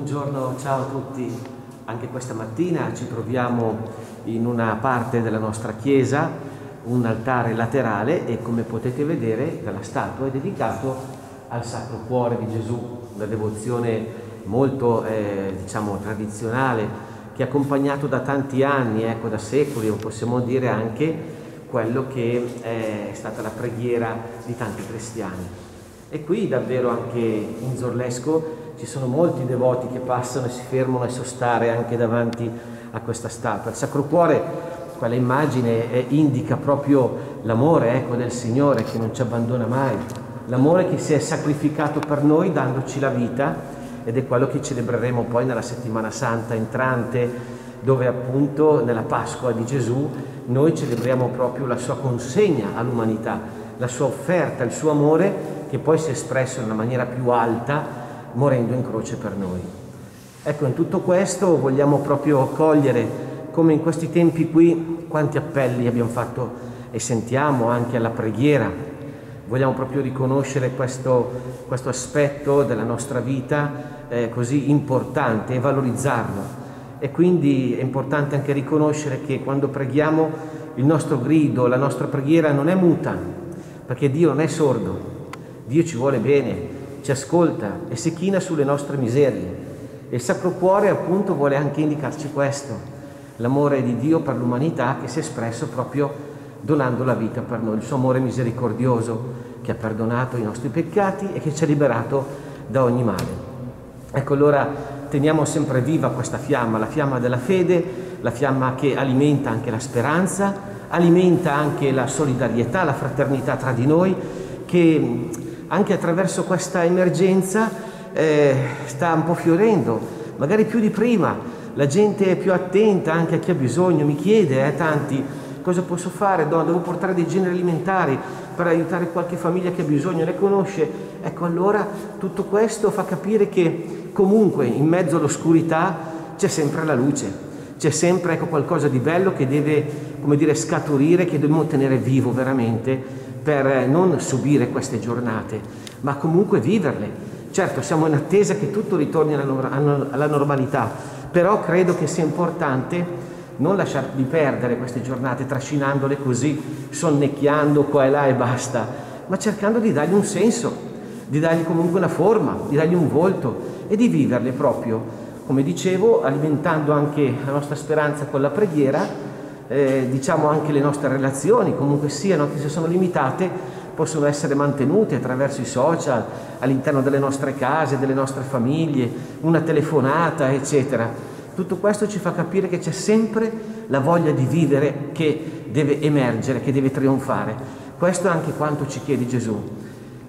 Buongiorno, ciao a tutti. Anche questa mattina ci troviamo in una parte della nostra chiesa, un altare laterale e come potete vedere dalla statua è dedicato al Sacro Cuore di Gesù, una devozione molto eh, diciamo tradizionale che è accompagnato da tanti anni, ecco da secoli, o possiamo dire anche quello che è stata la preghiera di tanti cristiani. E qui davvero anche in Zorlesco ci sono molti devoti che passano e si fermano a sostare anche davanti a questa statua. Il Sacro Cuore, quella immagine eh, indica proprio l'amore ecco, del Signore che non ci abbandona mai, l'amore che si è sacrificato per noi dandoci la vita ed è quello che celebreremo poi nella settimana santa entrante dove appunto nella Pasqua di Gesù noi celebriamo proprio la sua consegna all'umanità, la sua offerta, il suo amore che poi si è espresso in una maniera più alta morendo in croce per noi. Ecco, in tutto questo vogliamo proprio cogliere come in questi tempi qui quanti appelli abbiamo fatto e sentiamo anche alla preghiera. Vogliamo proprio riconoscere questo, questo aspetto della nostra vita eh, così importante e valorizzarlo. E quindi è importante anche riconoscere che quando preghiamo il nostro grido, la nostra preghiera non è muta, perché Dio non è sordo, Dio ci vuole bene, ci ascolta e si china sulle nostre miserie. E il Sacro Cuore appunto vuole anche indicarci questo, l'amore di Dio per l'umanità che si è espresso proprio donando la vita per noi, il suo amore misericordioso che ha perdonato i nostri peccati e che ci ha liberato da ogni male. Ecco allora teniamo sempre viva questa fiamma, la fiamma della fede, la fiamma che alimenta anche la speranza, alimenta anche la solidarietà, la fraternità tra di noi, che anche attraverso questa emergenza eh, sta un po' fiorendo, magari più di prima, la gente è più attenta anche a chi ha bisogno, mi chiede eh, tanti cosa posso fare, no, devo portare dei generi alimentari per aiutare qualche famiglia che ha bisogno, le conosce, ecco allora tutto questo fa capire che comunque in mezzo all'oscurità c'è sempre la luce, c'è sempre ecco, qualcosa di bello che deve, come dire, scaturire, che dobbiamo tenere vivo veramente per non subire queste giornate, ma comunque viverle. Certo, siamo in attesa che tutto ritorni alla normalità, però credo che sia importante non lasciarli perdere queste giornate trascinandole così, sonnecchiando qua e là e basta, ma cercando di dargli un senso, di dargli comunque una forma, di dargli un volto e di viverle proprio, come dicevo, alimentando anche la nostra speranza con la preghiera eh, diciamo anche le nostre relazioni, comunque siano, anche se sono limitate, possono essere mantenute attraverso i social, all'interno delle nostre case, delle nostre famiglie, una telefonata, eccetera. Tutto questo ci fa capire che c'è sempre la voglia di vivere che deve emergere, che deve trionfare. Questo è anche quanto ci chiede Gesù.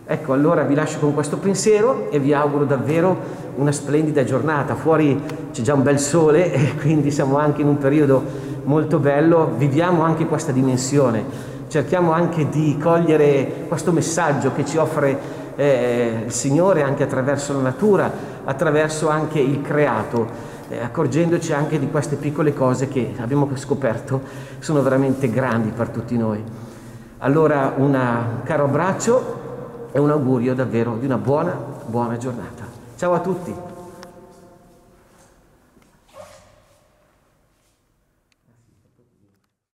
Ecco, allora vi lascio con questo pensiero e vi auguro davvero una splendida giornata. Fuori c'è già un bel sole e quindi siamo anche in un periodo molto bello, viviamo anche questa dimensione, cerchiamo anche di cogliere questo messaggio che ci offre eh, il Signore anche attraverso la natura, attraverso anche il creato, eh, accorgendoci anche di queste piccole cose che abbiamo scoperto sono veramente grandi per tutti noi. Allora un caro abbraccio e un augurio davvero di una buona, buona giornata. Ciao a tutti!